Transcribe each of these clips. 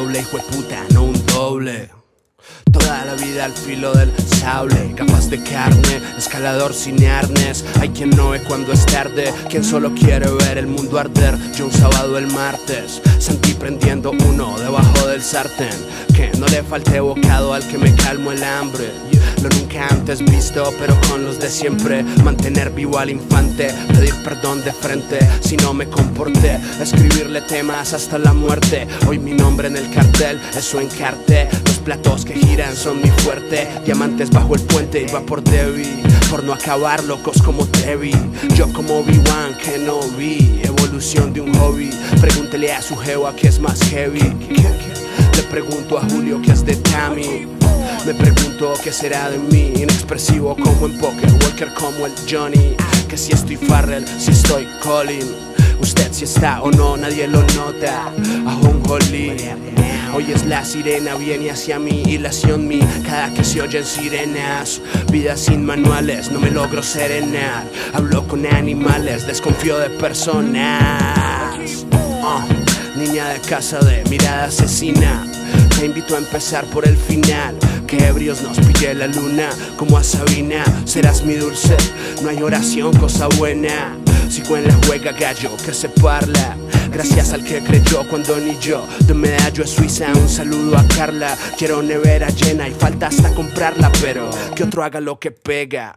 doble hijo de puta, no un doble. Toda la vida al filo del sable, capaz de carne, escalador sin arnes. Hay quien no ve cuando es tarde, quien solo quiere ver el mundo arder. Yo un sábado el martes, sentí prendiendo uno debajo del sartén. Que no le falte bocado al que me calmo el hambre. Lo nunca antes visto, pero con los de siempre. Mantener vivo al infante, pedir perdón de frente si no me comporté. Escribirle temas hasta la muerte. Hoy mi nombre en el cartel, eso encarte. Los platos que giran son mi fuerte. Diamantes bajo el puente y por Debbie. Por no acabar locos como Trevi. Yo como Obi-Wan que no vi. Evolución de un hobby. Pregúntele a su a que es más heavy. Le pregunto a Julio que es de Tammy. Me pregunto qué será de mí, inexpresivo como en Poker, Walker como el Johnny. Que si estoy Farrell, si estoy Colin. Usted si está o no, nadie lo nota. A un. Hoy es la sirena, viene hacia mí y la mi Cada que se oyen sirenas, vida sin manuales, no me logro serenar. Hablo con animales, desconfío de personas. Ah, niña de casa de mirada asesina. Te invito a empezar por el final. Que ebrios nos pille la luna, como a Sabina. Serás mi dulce, no hay oración, cosa buena. Sigo en la juega gallo que se parla. Gracias al que creyó cuando ni yo. De medallo es Suiza, un saludo a Carla. Quiero nevera llena y falta hasta comprarla, pero que otro haga lo que pega.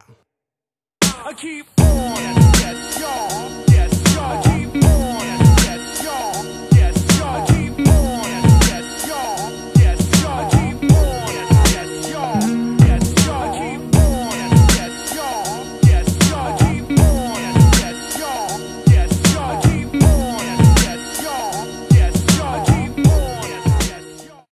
I keep on, yes,